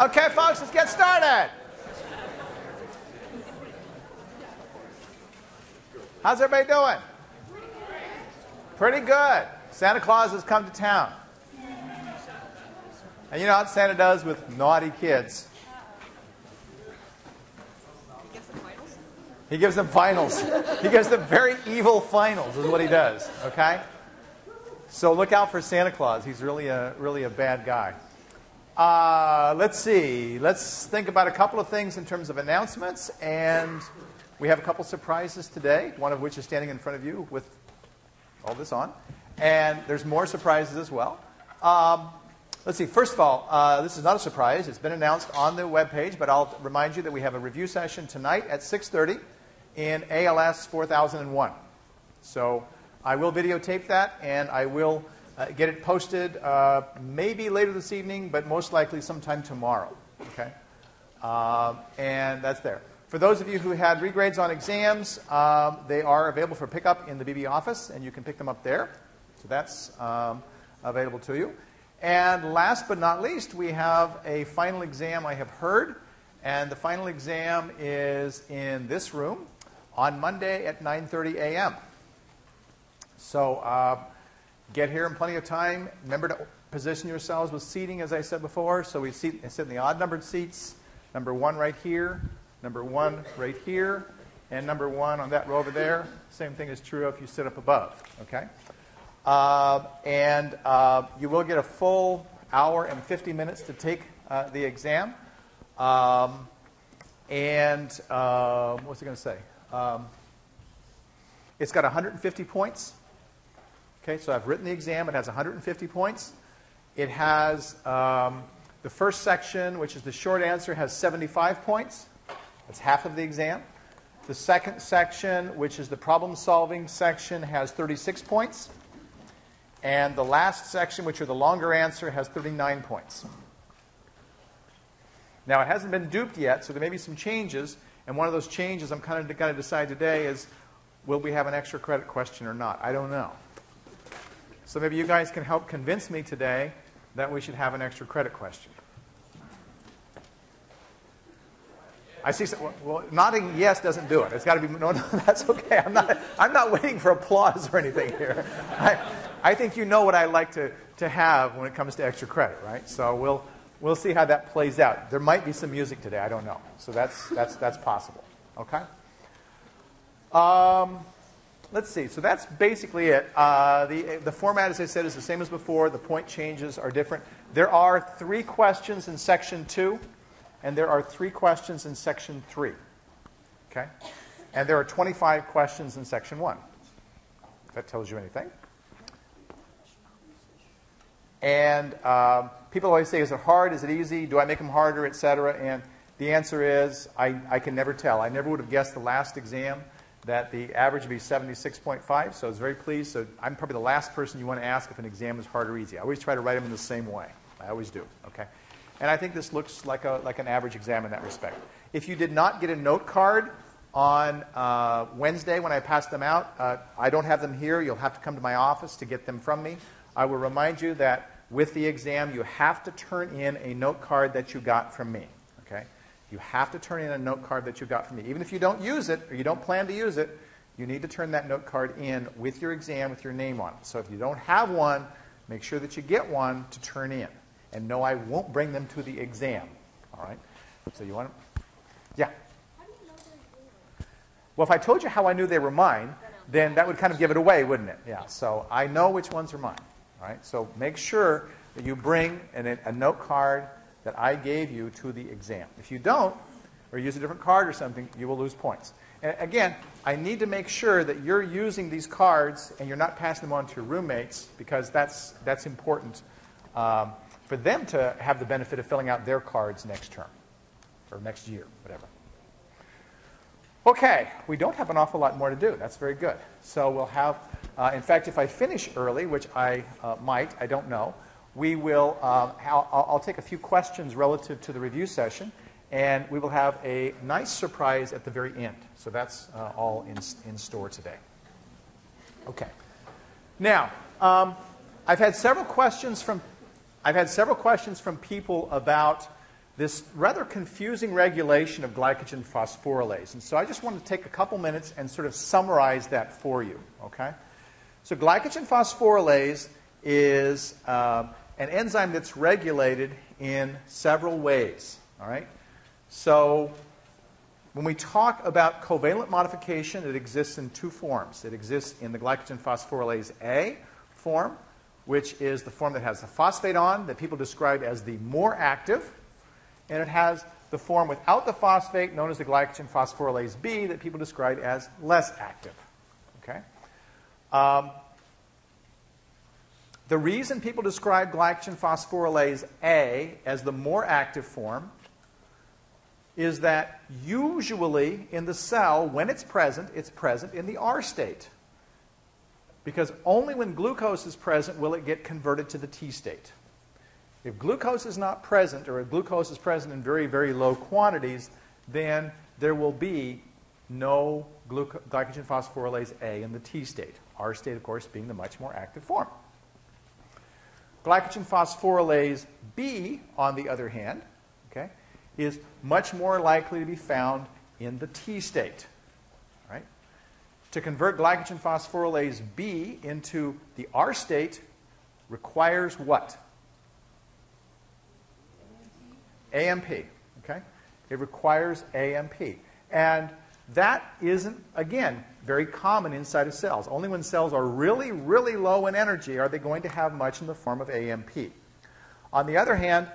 Okay, folks, let's get started. How's everybody doing? Pretty good. Santa Claus has come to town. And you know what Santa does with naughty kids? He gives them finals. he gives them very evil finals, is what he does. Okay? So look out for Santa Claus. He's really a, really a bad guy. Uh, let's see. Let's think about a couple of things in terms of announcements. And we have a couple surprises today, one of which is standing in front of you with all this on. And there's more surprises as well. Um, let's see. First of all, uh, this is not a surprise. It's been announced on the webpage, but I'll remind you that we have a review session tonight at 6.30 in ALS 4001. So I will videotape that, and I will uh, get it posted uh, maybe later this evening, but most likely sometime tomorrow. Okay? Uh, and that's there. For those of you who had regrades on exams, um, they are available for pickup in the BB office, and you can pick them up there. So that's um, available to you. And last but not least, we have a final exam I have heard, and the final exam is in this room on Monday at 9:30 a.m. So uh, get here in plenty of time. Remember to position yourselves with seating, as I said before. So we sit, in the odd-numbered seats. Number one right here, number one right here, and number one on that row over there. Same thing is true if you sit up above. Okay. Uh, and uh, you will get a full hour and 50 minutes to take uh, the exam. Um, and uh, what's it going to say? Um, it's got 150 points. Okay, so I've written the exam. It has 150 points. It has um, the first section, which is the short answer, has 75 points. That's half of the exam. The second section, which is the problem solving section, has 36 points. And the last section, which are the longer answer, has 39 points. Now, it hasn't been duped yet, so there may be some changes. And one of those changes I'm kind of going to decide today is will we have an extra credit question or not? I don't know. So maybe you guys can help convince me today that we should have an extra credit question. I see. Some, well, nodding yes doesn't do it. It's got to be no, no. That's okay. I'm not. I'm not waiting for applause or anything here. I, I think you know what I like to, to have when it comes to extra credit, right? So we'll we'll see how that plays out. There might be some music today. I don't know. So that's that's that's possible. Okay. Um, let's see. So that's basically it. Uh, the the format, as I said, is the same as before. The point changes are different. There are three questions in section two and there are three questions in section three. Okay? And there are 25 questions in section one. If that tells you anything. And um, people always say, is it hard? Is it easy? Do I make them harder, etc.? And the answer is, I, I can never tell. I never would have guessed the last exam that the average would be 76.5, so I was very pleased. So I'm probably the last person you want to ask if an exam is hard or easy. I always try to write them in the same way. I always do. Okay? And I think this looks like, a, like an average exam in that respect. If you did not get a note card on uh, Wednesday when I passed them out, uh, I don't have them here. You'll have to come to my office to get them from me. I will remind you that with the exam, you have to turn in a note card that you got from me. You have to turn in a note card that you got from me. Even if you don't use it or you don't plan to use it, you need to turn that note card in with your exam with your name on it. So if you don't have one, make sure that you get one to turn in. And no, I won't bring them to the exam. All right? So you want to? Yeah. Well, if I told you how I knew they were mine, then that would kind of give it away, wouldn't it? Yeah. So I know which ones are mine. All right? So make sure that you bring an, a note card that I gave you to the exam. If you don't, or use a different card or something, you will lose points. And again, I need to make sure that you're using these cards and you're not passing them on to your roommates because that's, that's important. Um, for them to have the benefit of filling out their cards next term or next year, whatever. Okay, we don't have an awful lot more to do. That's very good. So we'll have, uh, in fact, if I finish early, which I uh, might, I don't know, we will, um, I'll, I'll, take a few questions relative to the review session, and we will have a nice surprise at the very end. So that's uh, all in, in store today. Okay. Now, um, I've had several questions from I've had several questions from people about this rather confusing regulation of glycogen phosphorylase. And so I just want to take a couple minutes and sort of summarize that for you, okay? So glycogen phosphorylase is uh, an enzyme that's regulated in several ways, all right? So when we talk about covalent modification, it exists in two forms. It exists in the glycogen phosphorylase A form, which is the form that has the phosphate on, that people describe as the more active, and it has the form without the phosphate, known as the glycogen phosphorylase B, that people describe as less active. Okay? Um, the reason people describe glycogen phosphorylase A as the more active form is that usually in the cell, when it's present, it's present in the R state. Because only when glucose is present will it get converted to the T state. If glucose is not present, or if glucose is present in very, very low quantities, then there will be no glycogen phosphorylase A in the T state. R state, of course, being the much more active form. Glycogen phosphorylase B, on the other hand, okay, is much more likely to be found in the T state. Right? To convert glycogen phosphorylase B into the R state requires what? AMP. Okay? It requires AMP. And that isn't, again, very common inside of cells. Only when cells are really, really low in energy are they going to have much in the form of AMP. On the other hand,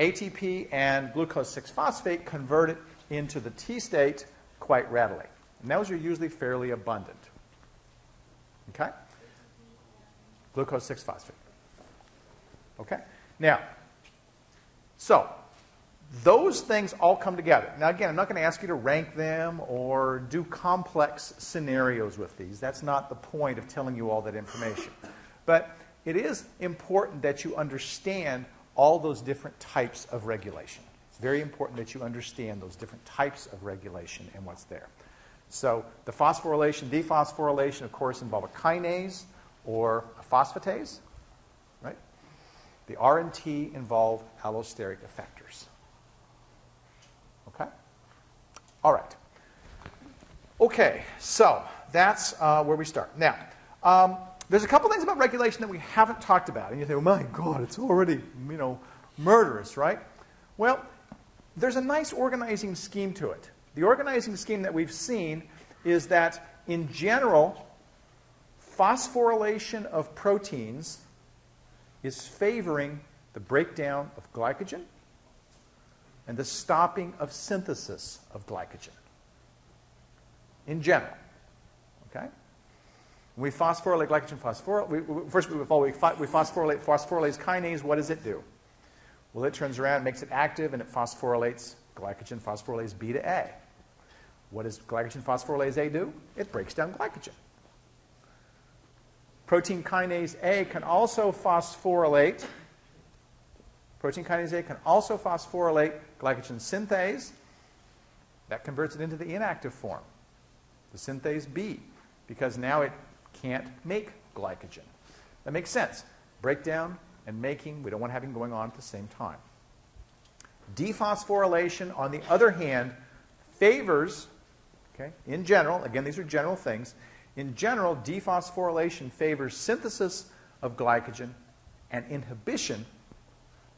ATP and glucose 6 phosphate convert it into the T state quite readily. And those are usually fairly abundant. Okay? Glucose 6 phosphate. Okay? Now, so those things all come together. Now, again, I'm not going to ask you to rank them or do complex scenarios with these. That's not the point of telling you all that information. But it is important that you understand all those different types of regulation. It's very important that you understand those different types of regulation and what's there. So the phosphorylation, dephosphorylation, of course, involve a kinase or a phosphatase, right? The R and T involve allosteric effectors. Okay? All right. Okay, so that's uh, where we start. Now, um, there's a couple things about regulation that we haven't talked about. And you say, oh my God, it's already, you know, murderous, right? Well, there's a nice organizing scheme to it. The organizing scheme that we've seen is that, in general, phosphorylation of proteins is favoring the breakdown of glycogen and the stopping of synthesis of glycogen. In general. Okay? we phosphorylate glycogen phosphorylate, we, we, first we, we phosphorylate phosphorylase kinase, what does it do? Well, it turns around, makes it active, and it phosphorylates glycogen phosphorylase B to A. What does glycogen phosphorylase A do? It breaks down glycogen. Protein kinase A can also phosphorylate. Protein kinase A can also phosphorylate glycogen synthase. That converts it into the inactive form, the synthase B, because now it can't make glycogen. That makes sense. Breakdown and making, we don't want having going on at the same time. Dephosphorylation, on the other hand, favors, okay, in general, again, these are general things. In general, dephosphorylation favors synthesis of glycogen and inhibition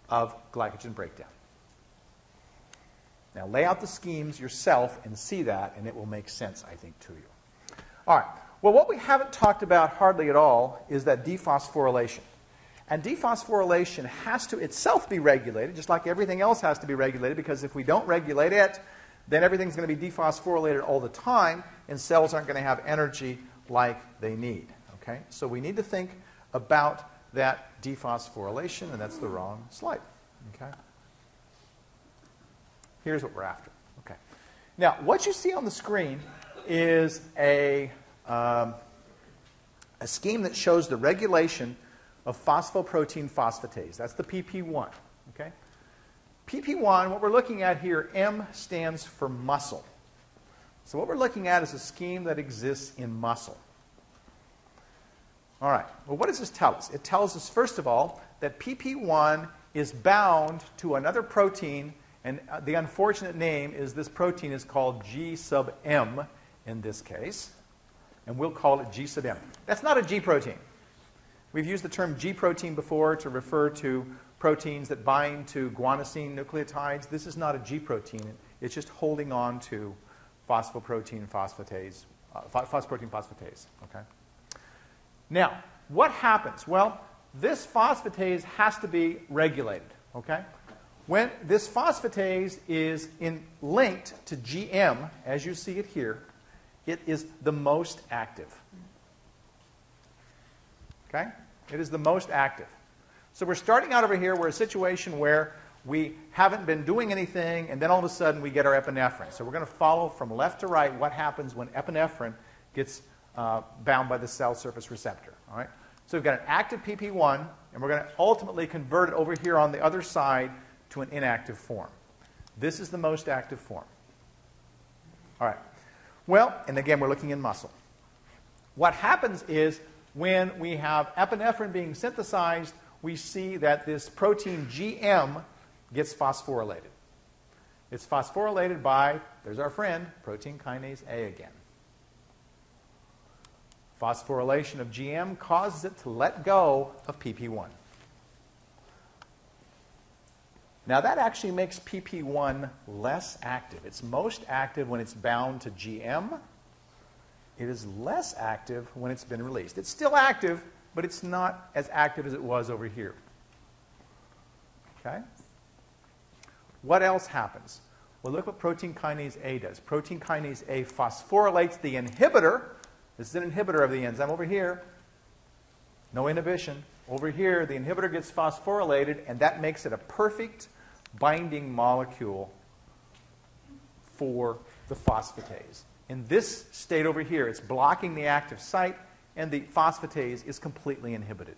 of glycogen breakdown. Now, lay out the schemes yourself and see that, and it will make sense, I think, to you. All right. Well, what we haven't talked about hardly at all is that dephosphorylation. And dephosphorylation has to itself be regulated, just like everything else has to be regulated, because if we don't regulate it, then everything's going to be dephosphorylated all the time, and cells aren't going to have energy like they need. Okay? So we need to think about that dephosphorylation, and that's the wrong slide. Okay? Here's what we're after. Okay. Now, what you see on the screen is a um, a scheme that shows the regulation of phosphoprotein phosphatase. That's the PP1. Okay? PP1, what we're looking at here, M stands for muscle. So what we're looking at is a scheme that exists in muscle. All right. Well, what does this tell us? It tells us, first of all, that PP1 is bound to another protein And uh, the unfortunate name is this protein is called G sub M in this case, and we'll call it G sub M. That's not a G protein. We've used the term G protein before to refer to proteins that bind to guanosine nucleotides. This is not a G protein. It's just holding on to phosphoprotein phosphatase, uh, phosphoprotein phosphatase. Okay. Now, what happens? Well, this phosphatase has to be regulated. Okay. When this phosphatase is in, linked to GM, as you see it here, it is the most active. Okay? It is the most active. So we're starting out over here. We're a situation where we haven't been doing anything, and then all of a sudden we get our epinephrine. So we're going to follow from left to right what happens when epinephrine gets uh, bound by the cell surface receptor. All right? So we've got an active PP1, and we're going to ultimately convert it over here on the other side to an inactive form. This is the most active form. All right. Well, and again, we're looking in muscle. What happens is when we have epinephrine being synthesized, we see that this protein GM gets phosphorylated. It's phosphorylated by, there's our friend, protein kinase A again. Phosphorylation of GM causes it to let go of PP1. Now, that actually makes PP1 less active. It's most active when it's bound to GM. It is less active when it's been released. It's still active, but it's not as active as it was over here. Okay? What else happens? Well, look what protein kinase A does. Protein kinase A phosphorylates the inhibitor. This is an inhibitor of the enzyme over here. No inhibition. Over here, the inhibitor gets phosphorylated, and that makes it a perfect binding molecule for the phosphatase. In this state over here, it's blocking the active site, and the phosphatase is completely inhibited.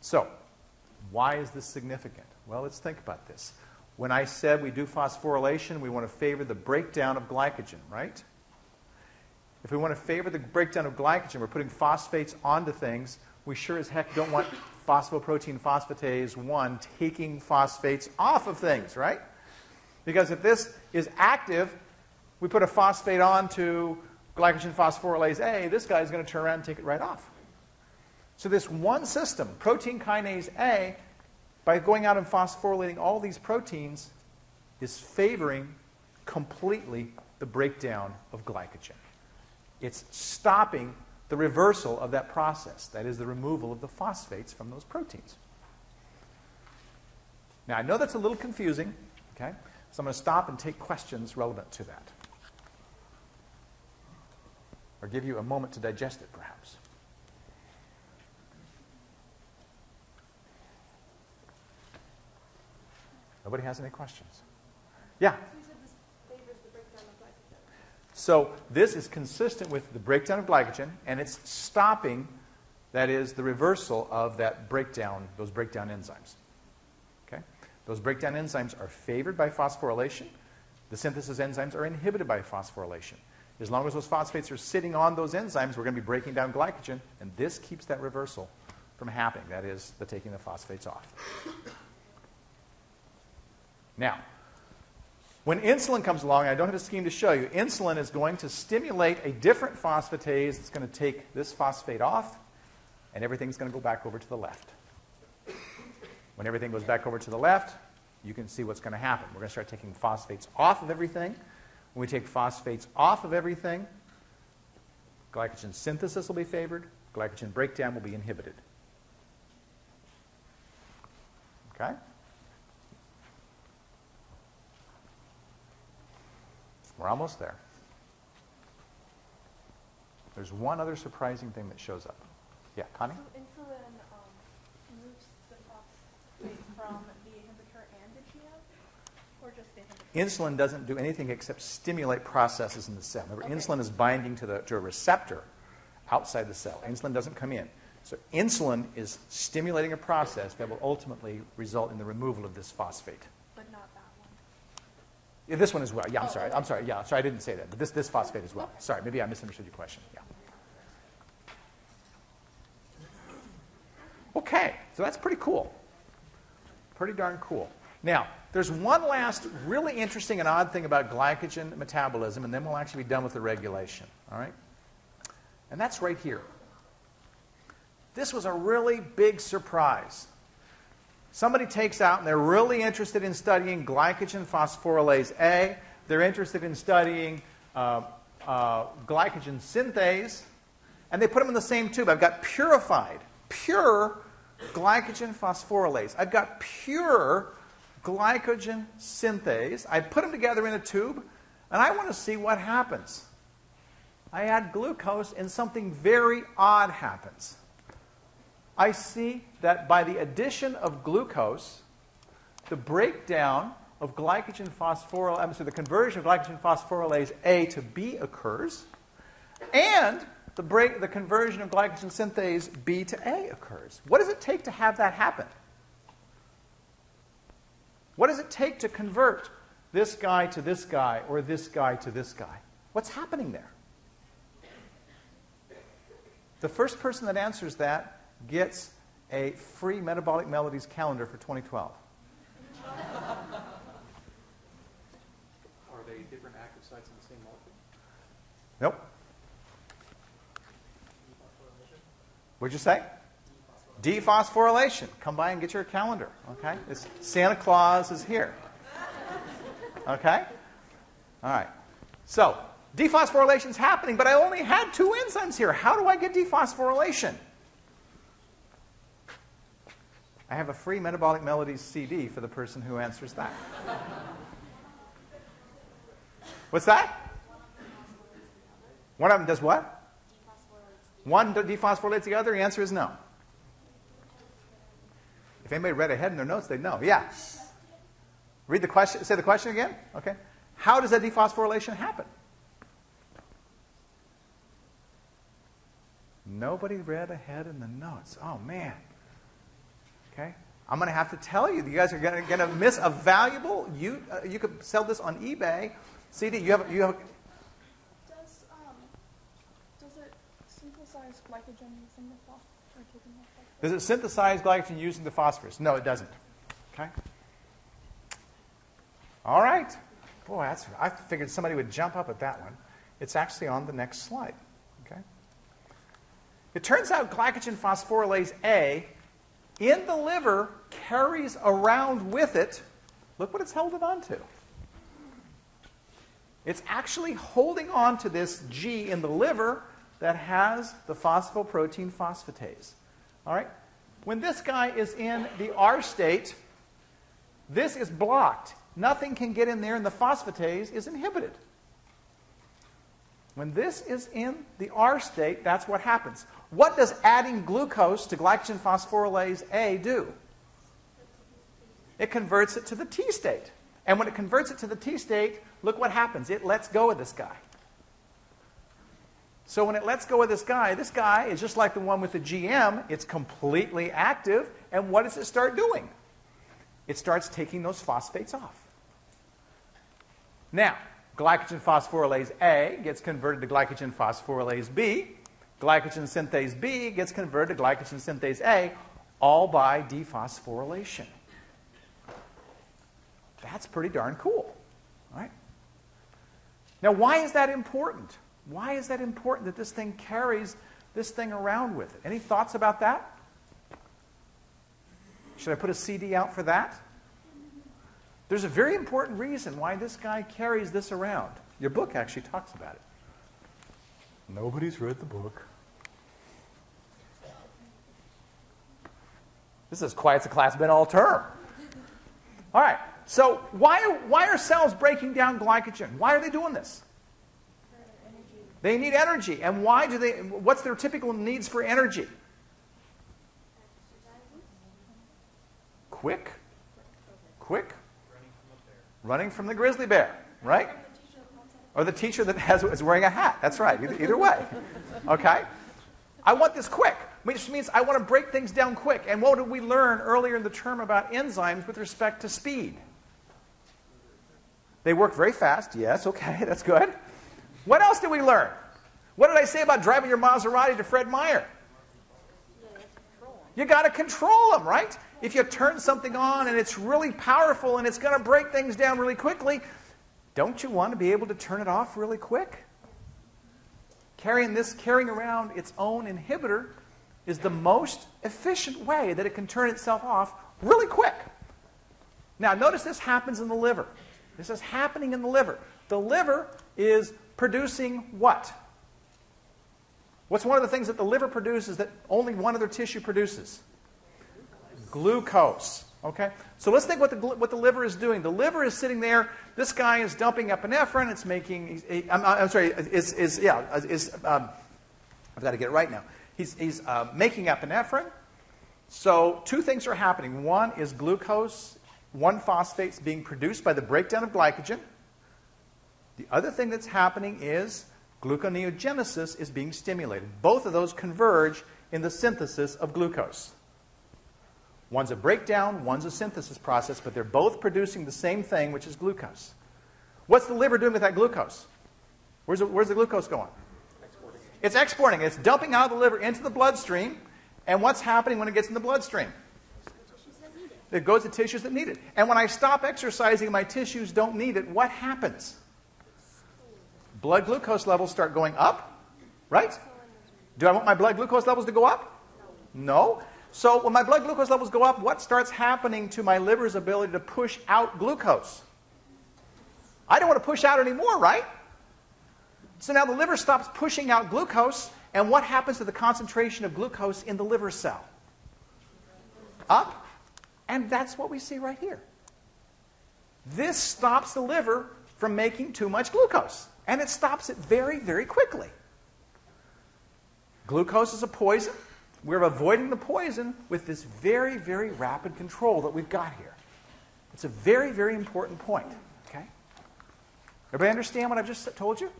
So, why is this significant? Well, let's think about this. When I said we do phosphorylation, we want to favor the breakdown of glycogen, right? If we want to favor the breakdown of glycogen, we're putting phosphates onto things. We sure as heck don't want phosphoprotein phosphatase 1 taking phosphates off of things, right? Because if this is active, we put a phosphate on to glycogen phosphorylase A, this guy is going to turn around and take it right off. So this one system, protein kinase A, by going out and phosphorylating all these proteins, is favoring completely the breakdown of glycogen. It's stopping the reversal of that process, that is, the removal of the phosphates from those proteins. Now, I know that's a little confusing, okay? So I'm going to stop and take questions relevant to that. Or give you a moment to digest it, perhaps. Nobody has any questions? Yeah? So this is consistent with the breakdown of glycogen, and it's stopping, that is, the reversal of that breakdown, those breakdown enzymes. Okay? Those breakdown enzymes are favored by phosphorylation. The synthesis enzymes are inhibited by phosphorylation. As long as those phosphates are sitting on those enzymes, we're going to be breaking down glycogen, and this keeps that reversal from happening. That is, the taking the phosphates off. Now, when insulin comes along, I don't have a scheme to show you, insulin is going to stimulate a different phosphatase that's going to take this phosphate off, and everything's going to go back over to the left. When everything goes back over to the left, you can see what's going to happen. We're going to start taking phosphates off of everything. When we take phosphates off of everything, glycogen synthesis will be favored, glycogen breakdown will be inhibited. Okay? We're almost there. There's one other surprising thing that shows up. Yeah, Connie? So insulin um, moves the phosphate from the inhibitor and the GM, or just the inhibitor? Insulin doesn't do anything except stimulate processes in the cell. Remember, okay. insulin is binding to, the, to a receptor outside the cell. Insulin doesn't come in. So insulin is stimulating a process that will ultimately result in the removal of this phosphate. Yeah, this one as well. Yeah, I'm sorry. I'm sorry. Yeah, sorry, I didn't say that. But this, this phosphate as well. Sorry, maybe I misunderstood your question. Yeah. Okay, so that's pretty cool. Pretty darn cool. Now, there's one last really interesting and odd thing about glycogen metabolism, and then we'll actually be done with the regulation. All right? And that's right here. This was a really big surprise. Somebody takes out, and they're really interested in studying glycogen phosphorylase A. They're interested in studying uh, uh, glycogen synthase, and they put them in the same tube. I've got purified, pure glycogen phosphorylase. I've got pure glycogen synthase. I put them together in a tube, and I want to see what happens. I add glucose, and something very odd happens. I see that by the addition of glucose, the breakdown of glycogen phosphorylase, I'm sorry, the conversion of glycogen phosphorylase A to B occurs, and the, break, the conversion of glycogen synthase B to A occurs. What does it take to have that happen? What does it take to convert this guy to this guy or this guy to this guy? What's happening there? The first person that answers that gets a free Metabolic Melodies calendar for 2012. Are they different active sites in the same molecule? Nope. What'd you say? Dephosphorylation. Come by and get your calendar. Okay? It's, Santa Claus is here. Okay? All right. So, dephosphorylation is happening, but I only had two enzymes here. How do I get dephosphorylation? I have a free Metabolic Melodies CD for the person who answers that. What's that? One of them does what? One dephosphorylates the other? The answer is no. If anybody read ahead in their notes, they'd know. Yeah. Read the question. Say the question again. Okay. How does that dephosphorylation happen? Nobody read ahead in the notes. Oh, man. Okay? I'm going to have to tell you. You guys are going to miss a valuable. You uh, you could sell this on eBay. CD. You have you have. Does um does it synthesize glycogen using the phosphorus? Does it synthesize glycogen using the phosphorus? No, it doesn't. Okay. All right. Boy, that's I figured somebody would jump up at that one. It's actually on the next slide. Okay. It turns out glycogen phosphorylase A in the liver carries around with it, look what it's holding on to. It's actually holding on to this G in the liver that has the phosphoprotein phosphatase. All right? When this guy is in the R state, this is blocked. Nothing can get in there, and the phosphatase is inhibited. When this is in the R state, that's what happens. What does adding glucose to glycogen phosphorylase A do? It converts it to the T state. And when it converts it to the T state, look what happens. It lets go of this guy. So when it lets go of this guy, this guy is just like the one with the GM. It's completely active. And what does it start doing? It starts taking those phosphates off. Now, glycogen phosphorylase A gets converted to glycogen phosphorylase B. Glycogen synthase B gets converted to glycogen synthase A, all by dephosphorylation. That's pretty darn cool, right? Now, why is that important? Why is that important that this thing carries this thing around with it? Any thoughts about that? Should I put a CD out for that? There's a very important reason why this guy carries this around. Your book actually talks about it. Nobody's read the book. This is quiet as a class been all term. All right. So why why are cells breaking down glycogen? Why are they doing this? They need energy. And why do they what's their typical needs for energy? Quick. Quick. Running from the grizzly bear, right? Or the teacher that has, is wearing a hat. That's right. Either, either way. Okay? I want this quick, which means I want to break things down quick. And what did we learn earlier in the term about enzymes with respect to speed? They work very fast. Yes, okay, that's good. What else did we learn? What did I say about driving your Maserati to Fred Meyer? You got to control them, right? If you turn something on and it's really powerful and it's going to break things down really quickly, don't you want to be able to turn it off really quick? Carrying this, carrying around its own inhibitor is the most efficient way that it can turn itself off really quick. Now, notice this happens in the liver. This is happening in the liver. The liver is producing what? What's one of the things that the liver produces that only one other tissue produces? Glucose. Okay? So let's think what the, what the liver is doing. The liver is sitting there. This guy is dumping epinephrine. It's making, I'm, I'm sorry, is, is, yeah, is, um, I've got to get it right now. He's, he's uh, making epinephrine. So two things are happening. One is glucose, one phosphate is being produced by the breakdown of glycogen. The other thing that's happening is gluconeogenesis is being stimulated. Both of those converge in the synthesis of glucose. One's a breakdown, one's a synthesis process, but they're both producing the same thing, which is glucose. What's the liver doing with that glucose? Where's the, where's the glucose going? Exporting. It's exporting. It's dumping out of the liver into the bloodstream. And what's happening when it gets in the bloodstream? It goes to tissues that need it. And when I stop exercising, my tissues don't need it. What happens? Blood glucose levels start going up, right? Do I want my blood glucose levels to go up? No. So when my blood glucose levels go up, what starts happening to my liver's ability to push out glucose? I don't want to push out anymore, right? So now the liver stops pushing out glucose, and what happens to the concentration of glucose in the liver cell? Up. And that's what we see right here. This stops the liver from making too much glucose, and it stops it very, very quickly. Glucose is a poison. We're avoiding the poison with this very, very rapid control that we've got here. It's a very, very important point. Okay? Everybody understand what I've just told you?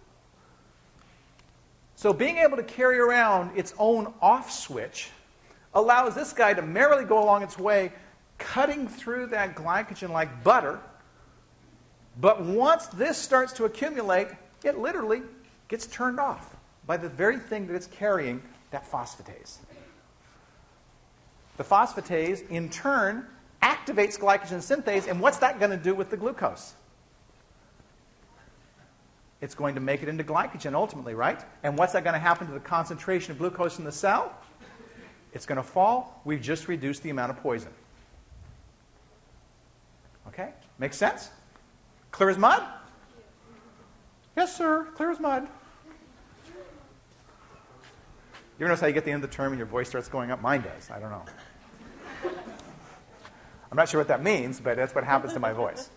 So being able to carry around its own off switch allows this guy to merrily go along its way, cutting through that glycogen like butter. But once this starts to accumulate, it literally gets turned off by the very thing that it's carrying, that phosphatase. The phosphatase, in turn, activates glycogen synthase, and what's that going to do with the glucose? It's going to make it into glycogen ultimately, right? And what's that going to happen to the concentration of glucose in the cell? It's going to fall. We've just reduced the amount of poison. Okay? Makes sense? Clear as mud? Yes, sir. Clear as mud. You ever notice how you get the end of the term and your voice starts going up? Mine does. I don't know. I'm not sure what that means, but that's what happens to my voice.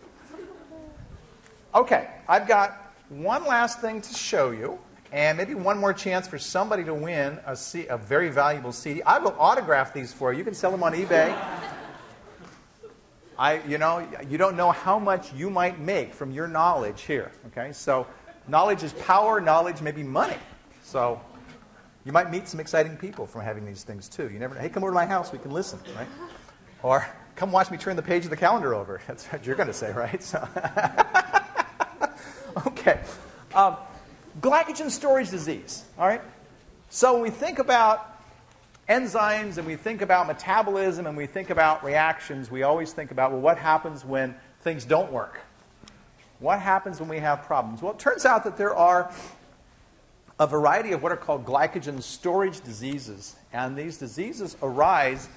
Okay, I've got one last thing to show you, and maybe one more chance for somebody to win a, C- a very valuable CD. I will autograph these for you. You can sell them on eBay. I, you know, you don't know how much you might make from your knowledge here. Okay, so knowledge is power. Knowledge may be money. So you might meet some exciting people from having these things too. You never. Hey, come over to my house. We can listen, right? Or come watch me turn the page of the calendar over. That's what you're going to say, right? So okay. Um, glycogen storage disease, all right? So when we think about enzymes and we think about metabolism and we think about reactions, we always think about, well, what happens when things don't work? What happens when we have problems? Well, it turns out that there are a variety of what are called glycogen storage diseases. And these diseases arise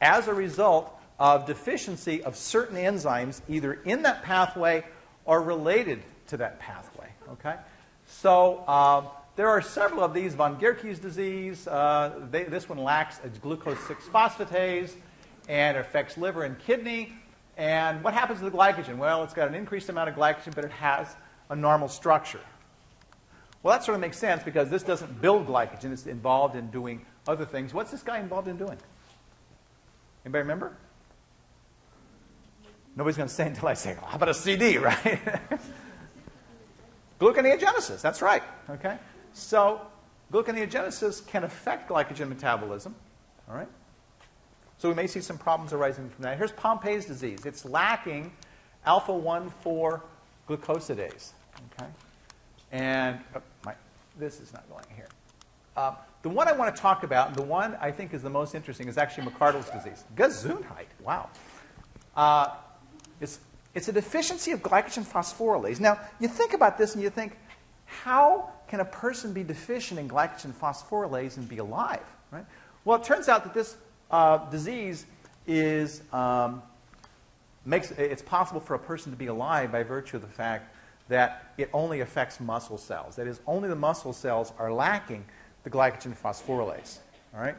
as a result of deficiency of certain enzymes, either in that pathway or related to that pathway. Okay? So um, there are several of these. Von Gierke's disease, uh, they, this one lacks glucose 6 phosphatase and affects liver and kidney. And what happens to the glycogen? Well, it's got an increased amount of glycogen, but it has a normal structure. Well, that sort of makes sense because this doesn't build glycogen. It's involved in doing other things. What's this guy involved in doing? Anybody remember? Nobody's going to say until I say, well, how about a CD, right? gluconeogenesis, that's right. Okay? So, gluconeogenesis can affect glycogen metabolism. All right? So, we may see some problems arising from that. Here's Pompe's disease it's lacking alpha 1 4 glucosidase. Okay? And oh, my, this is not going here. Uh, the one I want to talk about, and the one I think is the most interesting, is actually McArdle's disease. Gesundheit. Wow. Uh, it's, it's a deficiency of glycogen phosphorylase. Now, you think about this and you think, how can a person be deficient in glycogen phosphorylase and be alive? Right? Well, it turns out that this uh, disease is um, makes it's possible for a person to be alive by virtue of the fact that it only affects muscle cells. That is, only the muscle cells are lacking the glycogen phosphorylase. All right?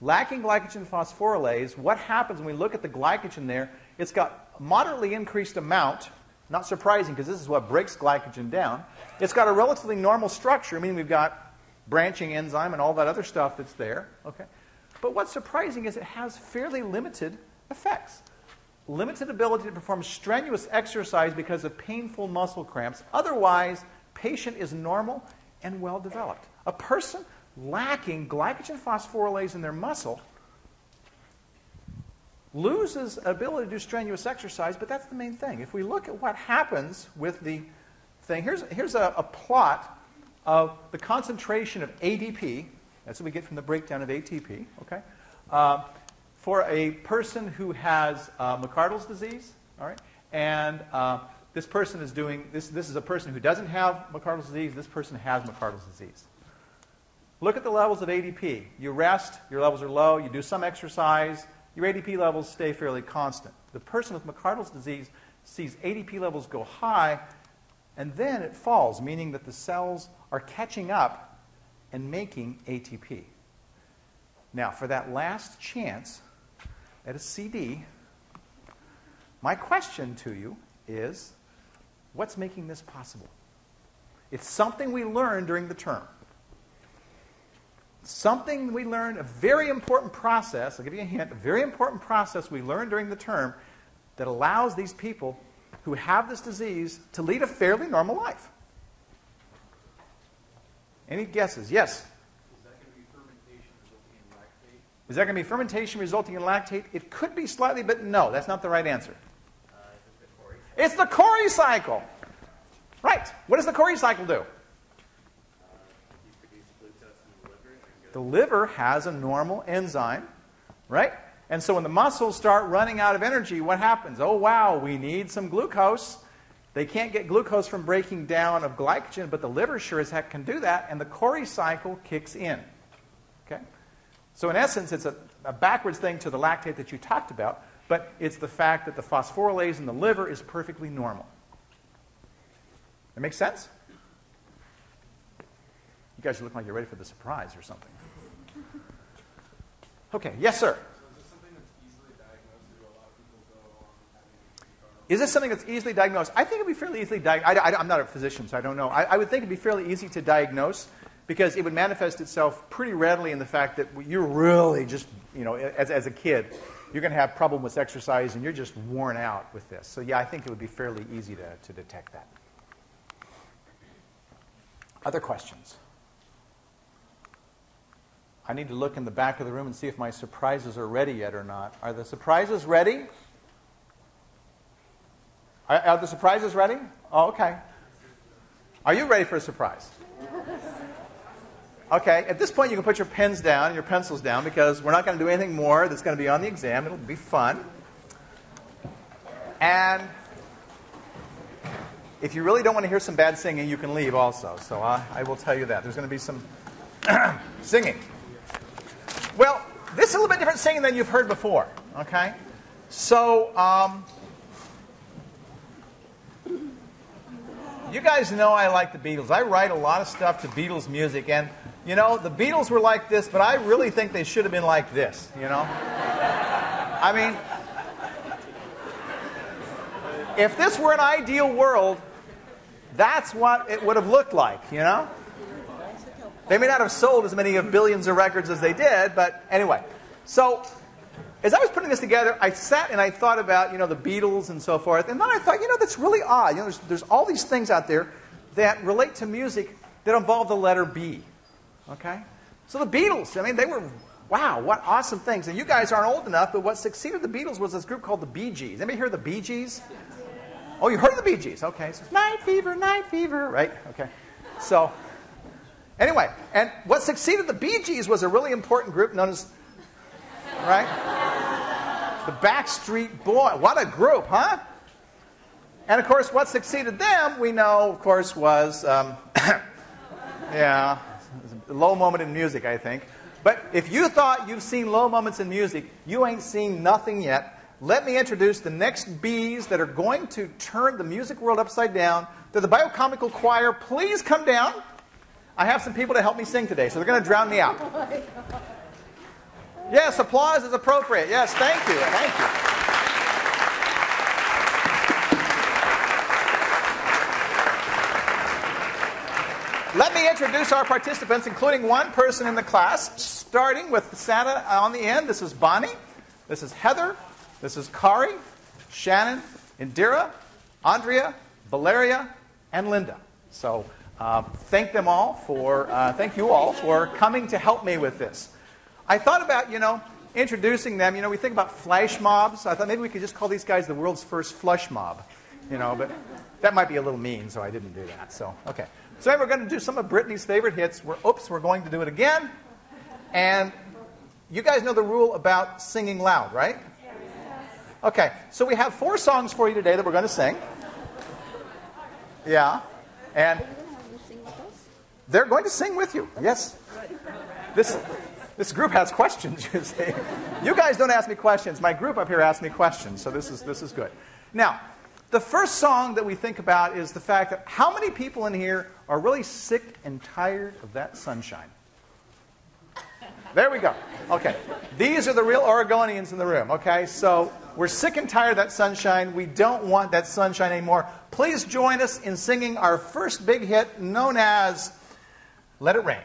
Lacking glycogen phosphorylase, what happens when we look at the glycogen there? It's got moderately increased amount, not surprising because this is what breaks glycogen down. It's got a relatively normal structure, meaning we've got branching enzyme and all that other stuff that's there. Okay? But what's surprising is it has fairly limited effects. Limited ability to perform strenuous exercise because of painful muscle cramps. Otherwise, patient is normal and well developed. A person lacking glycogen phosphorylase in their muscle loses ability to do strenuous exercise, but that's the main thing. If we look at what happens with the thing, here's, here's a, a plot of the concentration of ADP, that's what we get from the breakdown of ATP, okay, uh, for a person who has uh, McArdle's disease, all right, and uh, this person is doing, this, this is a person who doesn't have McArdle's disease, this person has McArdle's disease. Look at the levels of ADP. You rest, your levels are low, you do some exercise, your ADP levels stay fairly constant. The person with McArdle's disease sees ADP levels go high, and then it falls, meaning that the cells are catching up and making ATP. Now, for that last chance at a CD, my question to you is what's making this possible? It's something we learned during the term. Something we learned, a very important process, I'll give you a hint, a very important process we learned during the term that allows these people who have this disease to lead a fairly normal life. Any guesses? Yes? Is that going to be fermentation resulting in lactate? Is that going to be fermentation resulting in lactate? It could be slightly, but no, that's not the right answer. Uh, it's the Cori cycle. Right. What does the Cori cycle do? The liver has a normal enzyme, right? And so when the muscles start running out of energy, what happens? Oh, wow, we need some glucose. They can't get glucose from breaking down of glycogen, but the liver sure as heck can do that, and the Cori cycle kicks in. Okay? So, in essence, it's a, a backwards thing to the lactate that you talked about, but it's the fact that the phosphorylase in the liver is perfectly normal. That makes sense? You guys look like you're ready for the surprise or something. Okay, yes, sir. Is this something that's easily diagnosed? I think it'd be fairly easily diagnosed. I'm not a physician, so I don't know. I, I, would think it'd be fairly easy to diagnose because it would manifest itself pretty readily in the fact that you're really just, you know, as, as a kid, you're going to have problem with exercise and you're just worn out with this. So, yeah, I think it would be fairly easy to, to detect that. Other questions? I need to look in the back of the room and see if my surprises are ready yet or not. Are the surprises ready? Are, are the surprises ready? Oh, okay. Are you ready for a surprise? Okay, at this point, you can put your pens down and your pencils down because we're not going to do anything more that's going to be on the exam. It'll be fun. And if you really don't want to hear some bad singing, you can leave also. So I, I will tell you that. There's going to be some singing. Well, this is a little bit different singing than you've heard before, okay? So, um, you guys know I like the Beatles. I write a lot of stuff to Beatles music, and, you know, the Beatles were like this, but I really think they should have been like this, you know? I mean, if this were an ideal world, that's what it would have looked like, you know? They may not have sold as many of billions of records as they did, but anyway. So, as I was putting this together, I sat and I thought about, you know, the Beatles and so forth. And then I thought, you know, that's really odd. You know, there's, there's all these things out there that relate to music that involve the letter B. Okay? So the Beatles, I mean, they were, wow, what awesome things. And you guys aren't old enough, but what succeeded the Beatles was this group called the Bee Gees. Anybody hear the Bee Gees? Oh, you heard of the Bee Gees? Okay. So, night fever, night fever, right? Okay. So, Anyway, and what succeeded the Bee Gees was a really important group known as, right? The Backstreet Boy. What a group, huh? And of course, what succeeded them, we know, of course, was, um, yeah, low moment in music, I think. But if you thought you've seen low moments in music, you ain't seen nothing yet. Let me introduce the next bees that are going to turn the music world upside down. They're the biocomical choir. Please come down. I have some people to help me sing today, so they're going to drown me out. Yes, applause is appropriate. Yes, thank you. Thank you. Let me introduce our participants, including one person in the class, starting with Santa on the end. This is Bonnie. This is Heather. This is Kari, Shannon, Indira, Andrea, Valeria, and Linda. So uh, thank them all for, uh, thank you all for coming to help me with this. I thought about, you know, introducing them. You know, we think about flash mobs. I thought maybe we could just call these guys the world's first flush mob. You know, but that might be a little mean, so I didn't do that. So, okay. So we're going to do some of Brittany's favorite hits. We're, oops, we're going to do it again. And you guys know the rule about singing loud, right? Okay, so we have four songs for you today that we're going to sing. Yeah. And they're going to sing with you. Yes. This, this group has questions, you see. You guys don't ask me questions. My group up here asks me questions, so this is, this is good. Now, the first song that we think about is the fact that how many people in here are really sick and tired of that sunshine? There we go. Okay. These are the real Oregonians in the room, okay? So we're sick and tired of that sunshine. We don't want that sunshine anymore. Please join us in singing our first big hit known as Let It Rain.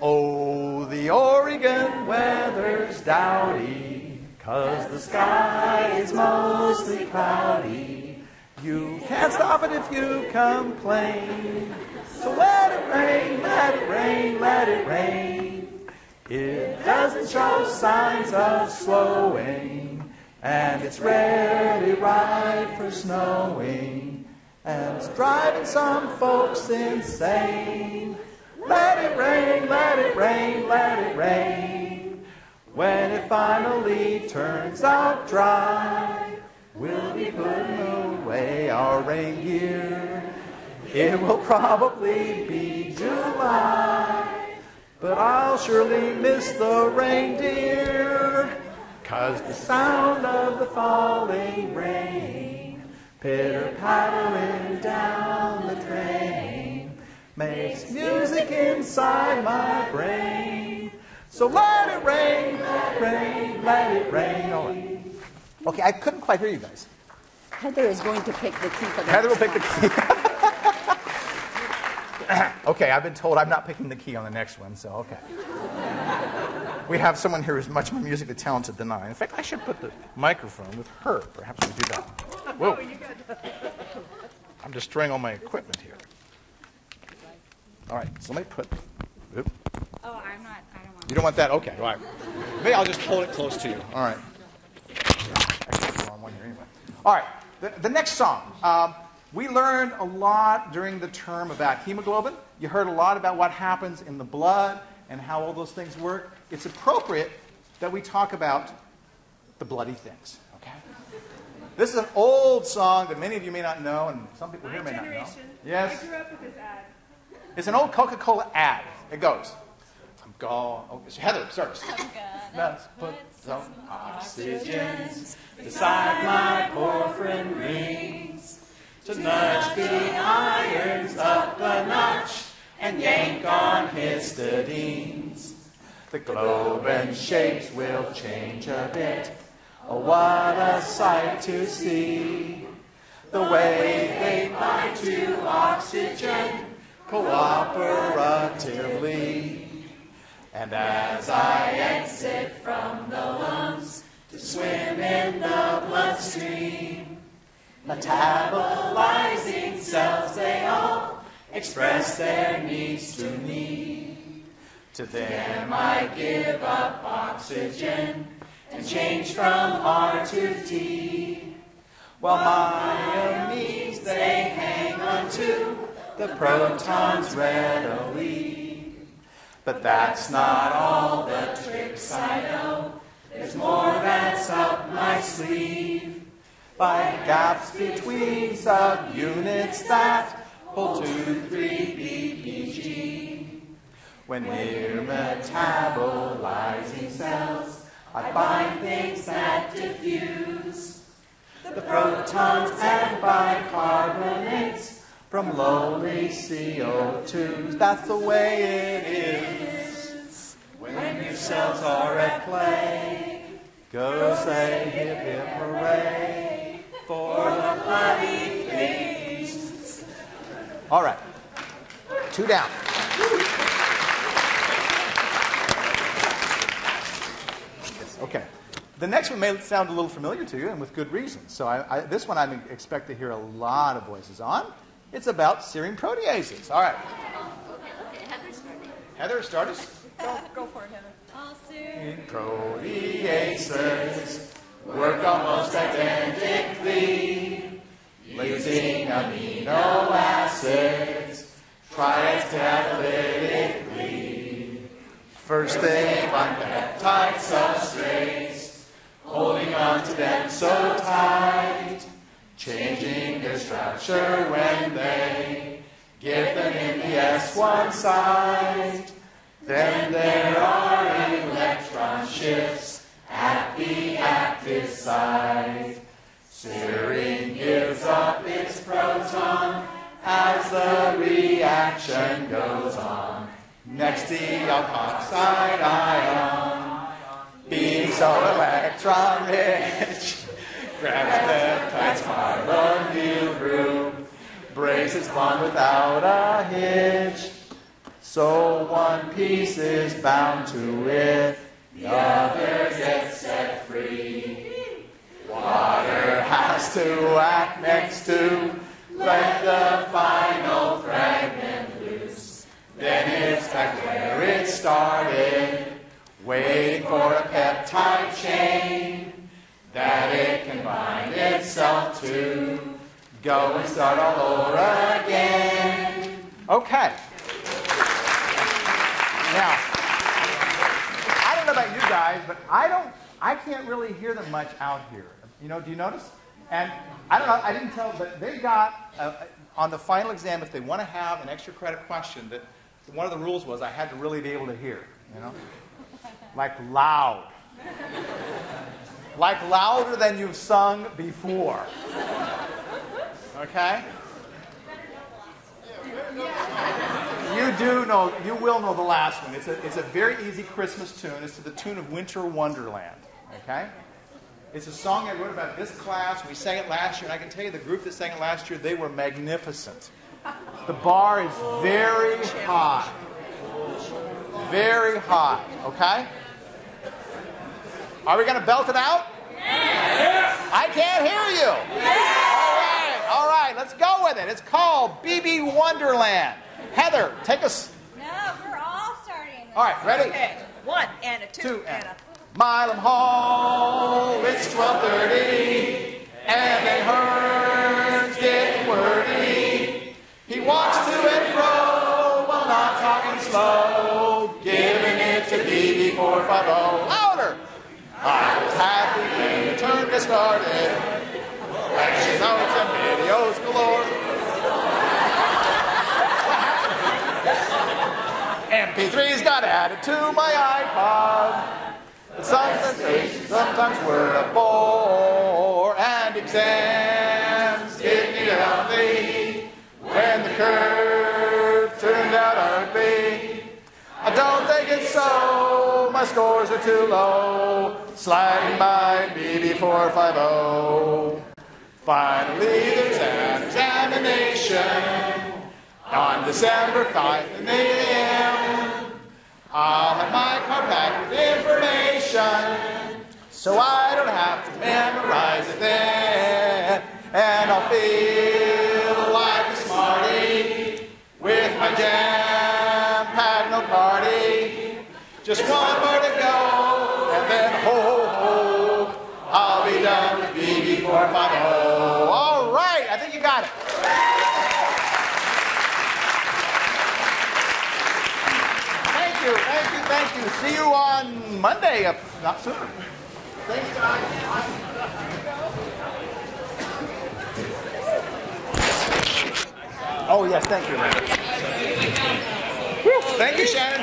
Oh, the Oregon weather's dowdy, cause the sky is mostly cloudy. You can't stop it if you complain. So let it rain, let it rain, let it rain. It doesn't show signs of slowing, and it's rarely right for snowing, and it's driving some folks insane. Let it rain, let it rain, let it rain. When it finally turns out dry, we'll be putting away our rain gear. It will probably be July, but I'll surely miss the reindeer. Cause the sound of the falling rain, pitter pattering down the drain, makes music inside my brain. So let it rain, let it rain, let it rain. All right. Okay, I couldn't quite hear you guys. Heather is going to pick the key for the Heather will pick the key. okay, I've been told I'm not picking the key on the next one, so okay. We have someone here who's much more musically talented than I. In fact, I should put the microphone with her. Perhaps we do that. Whoa. I'm destroying all my equipment here. All right, so let me put. Oop. Oh, I'm not, I don't want. You don't want that? Okay, all right. Maybe I'll just hold it close to you. All right. Actually, wrong one here anyway. All right. the, the next song. Um, we learned a lot during the term about hemoglobin. You heard a lot about what happens in the blood and how all those things work. It's appropriate that we talk about the bloody things. Okay? This is an old song that many of you may not know, and some people here may not know. Yes. I grew up with this ad. It's an old Coca Cola ad. It goes, I'm gone. Oh, it's Heather, start. Let's put some oxygen beside my porphyrin rings to nudge the irons up a notch and yank on histidines. The globin shapes will change a bit. Oh, what a sight to see. The way they bind to oxygen cooperatively. And as I exit from the lungs to swim in the bloodstream, metabolizing cells they all express their needs to me. To them I give up oxygen and change from R to T. While my amines they hang on to the protons readily. But that's not all the tricks I know. There's more that's up my sleeve. By gaps between subunits that hold 2, 3 BPG. When we're metabolizing cells, I bind things that diffuse the protons and bicarbonates from lowly CO2s. That's the way it is. When your cells are at play, go say hip hip hooray for the bloody things. All right, two down. Okay. The next one may sound a little familiar to you, and with good reason. So I, I, this one I expect to hear a lot of voices on. It's about serine proteases. All right. Heather, start us. Go, go for it, Heather. All soon. Proteases work almost identically, losing amino acids triacetalytically. First they peptide substrates, holding on to them so tight, changing their structure when they give them in the S1 site. Then there are electron shifts at the active site. Serine gives up its proton as the reaction goes on. Next, the alkoxide ion, being so electron rich, grabs peptide's carbonyl group, breaks its bond without a hitch. So one piece is bound to it, the other gets set free. Water has to act next to let the final fragment loose. Then where it started, waiting for a peptide chain that it can bind itself to. Go and start all over again. Okay. Now, I don't know about you guys, but I don't, I can't really hear them much out here. You know, do you notice? And I don't know, I didn't tell, but they got, uh, on the final exam, if they want to have an extra credit question, that one of the rules was I had to really be able to hear, you know? Like loud. Like louder than you've sung before. Okay? You do know, you will know the last one. It's a, it's a very easy Christmas tune. It's to the tune of Winter Wonderland. Okay? It's a song I wrote about this class. We sang it last year, and I can tell you the group that sang it last year, they were magnificent. The bar is very high. Very high. Okay? Are we going to belt it out? I can't hear you. All right, all right, let's go with it. It's called BB Wonderland. Heather, take us. No, we're all starting. All right, ready? Okay, one and a two, Two and and a. Milam Hall, it's 12:30, and Ahern's to BB 450. Louder! I was happy when the turn got started. Action notes and videos galore. MP3s got added to my iPod. But sometimes, sometimes we're a bore, and exams get me healthy when the curve. I don't think it's so. My scores are too low. Sliding by BB450. Finally, there's an examination on December 5th in 8 a.m. I'll have my card packed with information so I don't have to memorize it then. And I'll feel like a smarty with my jam Just one more to go, and then ho, ho, ho. I'll be done with me before my ho. All right, I think you got it. Thank you, thank you, thank you. See you on Monday, if not sooner. Thanks, guys. Oh, yes, thank you, man. Whew, Thank you, Shannon.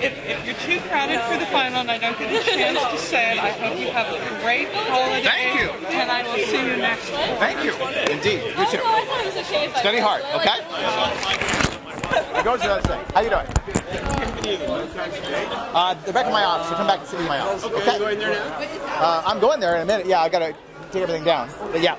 If, if you're too crowded for the final and I don't get a chance to say it, I hope you have a great holiday. Thank you. And I will see you next week. Thank you. Indeed. You too. I thought it was okay if I Study hard, okay? It goes without saying. How you doing? Uh, they're back in my office. So come back and sit in my office. Okay. going? Uh, I'm going there in a minute. Yeah, I gotta take everything down. But yeah.